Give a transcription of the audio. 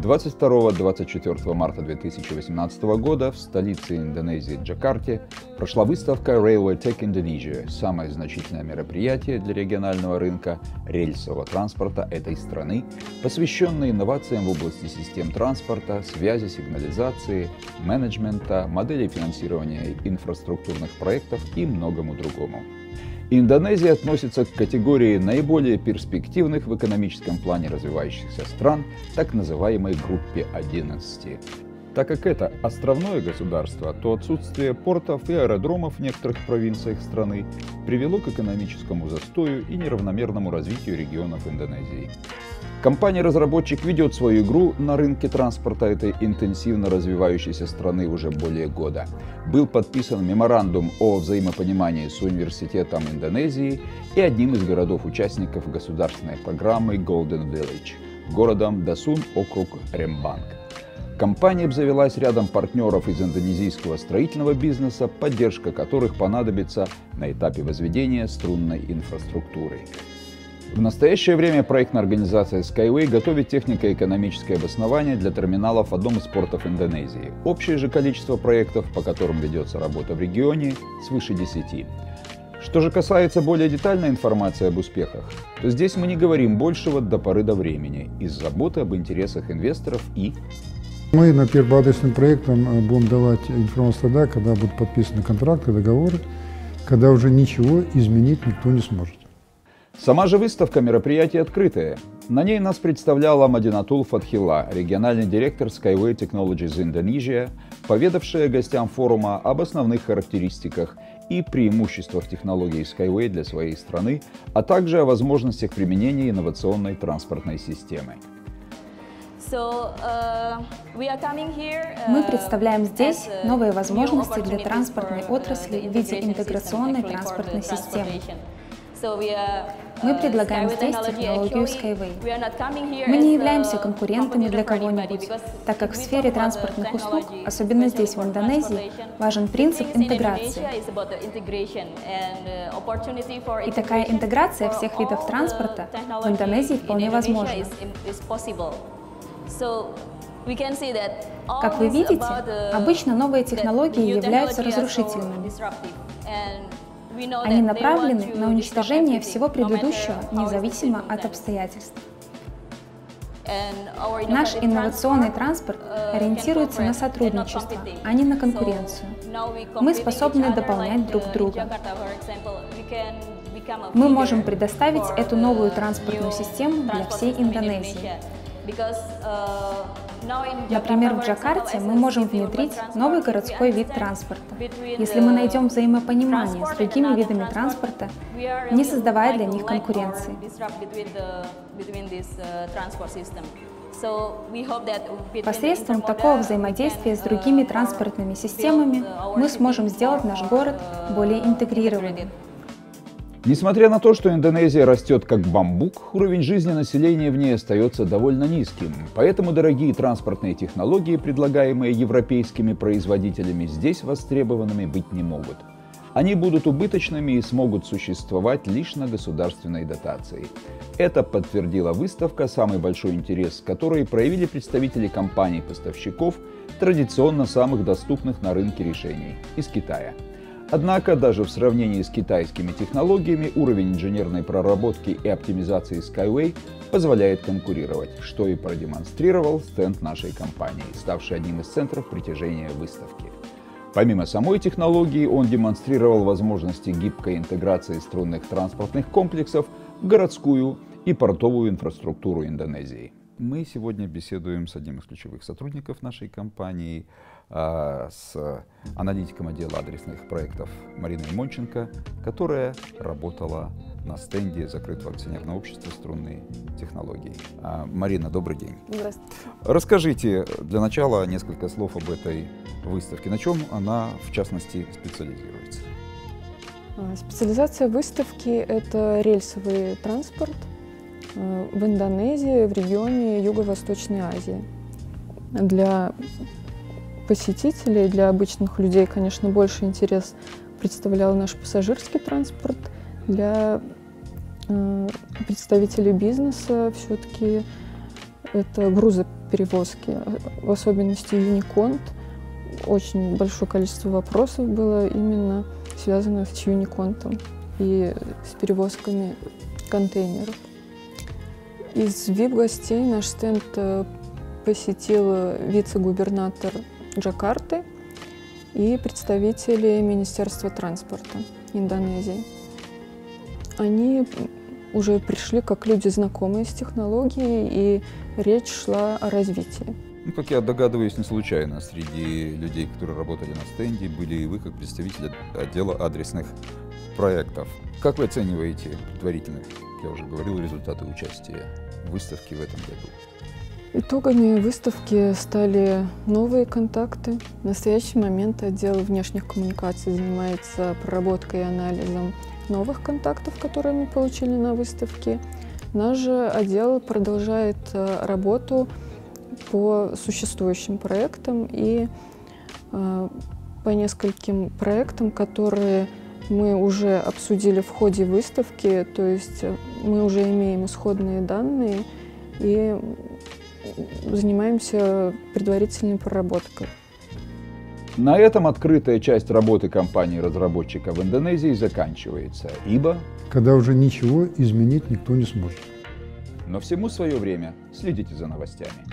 22-24 марта 2018 года в столице Индонезии Джакарте прошла выставка Railway Tech Indonesia, самое значительное мероприятие для регионального рынка рельсового транспорта этой страны, посвященное инновациям в области систем транспорта, связи, сигнализации, менеджмента, моделей финансирования инфраструктурных проектов и многому другому. Индонезия относится к категории наиболее перспективных в экономическом плане развивающихся стран, так называемой группе 11. Так как это островное государство, то отсутствие портов и аэродромов в некоторых провинциях страны привело к экономическому застою и неравномерному развитию регионов Индонезии. Компания-разработчик ведет свою игру на рынке транспорта этой интенсивно развивающейся страны уже более года. Был подписан меморандум о взаимопонимании с Университетом Индонезии и одним из городов-участников государственной программы Golden Village, городом Дасун, округ Рембанг. Компания обзавелась рядом партнеров из индонезийского строительного бизнеса, поддержка которых понадобится на этапе возведения струнной инфраструктуры. В настоящее время проектная организация Skyway готовит технико-экономическое обоснование для терминалов в одном из портов Индонезии. Общее же количество проектов, по которым ведется работа в регионе, свыше 10. Что же касается более детальной информации об успехах, то здесь мы не говорим большего до поры до времени из заботы об интересах инвесторов и мы на первым адресным проектом э, будем давать информацию тогда, когда будут подписаны контракты, договоры, когда уже ничего изменить никто не сможет. Сама же выставка мероприятие открытое. На ней нас представляла Мадинатул Фатхила, региональный директор Skyway Technologies Indonesia, поведавшая гостям форума об основных характеристиках и преимуществах технологий Skyway для своей страны, а также о возможностях применения инновационной транспортной системы. Uh, Мы представляем здесь новые возможности для транспортной отрасли в виде интеграционной транспортной системы. Мы предлагаем здесь технологию Skyway. Мы не являемся конкурентами для кого-нибудь, так как в сфере транспортных услуг, особенно здесь, в Индонезии, важен принцип интеграции. И такая интеграция всех видов транспорта в Индонезии вполне возможна. Как вы видите, обычно новые технологии являются разрушительными. Они направлены на уничтожение всего предыдущего, независимо от обстоятельств. Наш инновационный транспорт ориентируется на сотрудничество, а не на конкуренцию. Мы способны дополнять друг друга. Мы можем предоставить эту новую транспортную систему для всей Индонезии. Например, в Джакарте мы можем внедрить новый городской вид транспорта, если мы найдем взаимопонимание с другими видами транспорта, не создавая для них конкуренции. Посредством такого взаимодействия с другими транспортными системами мы сможем сделать наш город более интегрированным. Несмотря на то, что Индонезия растет как бамбук, уровень жизни населения в ней остается довольно низким. Поэтому дорогие транспортные технологии, предлагаемые европейскими производителями, здесь востребованными быть не могут. Они будут убыточными и смогут существовать лишь на государственной дотации. Это подтвердила выставка, самый большой интерес которой проявили представители компаний-поставщиков, традиционно самых доступных на рынке решений из Китая – Однако даже в сравнении с китайскими технологиями уровень инженерной проработки и оптимизации Skyway позволяет конкурировать, что и продемонстрировал стенд нашей компании, ставший одним из центров притяжения выставки. Помимо самой технологии, он демонстрировал возможности гибкой интеграции струнных транспортных комплексов в городскую и портовую инфраструктуру Индонезии. Мы сегодня беседуем с одним из ключевых сотрудников нашей компании, а, с аналитиком отдела адресных проектов Мариной Монченко, которая работала на стенде закрытого акционерного общества струнные технологии. А, Марина, добрый день. Здравствуйте. Расскажите для начала несколько слов об этой выставке. На чем она, в частности, специализируется? А, специализация выставки – это рельсовый транспорт – в Индонезии, в регионе Юго-Восточной Азии. Для посетителей, для обычных людей, конечно, больше интерес представлял наш пассажирский транспорт. Для э, представителей бизнеса все-таки это грузо, перевозки, в особенности Unicont. Очень большое количество вопросов было именно связанных с Unicont и с перевозками контейнеров. Из VIP-гостей наш стенд э, посетил вице-губернатор Джакарты и представители Министерства транспорта Индонезии. Они уже пришли как люди, знакомые с технологией, и речь шла о развитии. Ну, как я догадываюсь, не случайно среди людей, которые работали на стенде, были и вы как представитель отдела адресных проектов. Как вы оцениваете предварительно, я уже говорил, результаты участия в выставке в этом году? Итогами выставки стали новые контакты. В настоящий момент отдел внешних коммуникаций занимается проработкой и анализом новых контактов, которые мы получили на выставке. Наш же отдел продолжает э, работу по существующим проектам и э, по нескольким проектам, которые мы уже обсудили в ходе выставки, то есть э, мы уже имеем исходные данные и занимаемся предварительной проработкой. На этом открытая часть работы компании-разработчика в Индонезии заканчивается, ибо... Когда уже ничего изменить никто не сможет. Но всему свое время следите за новостями.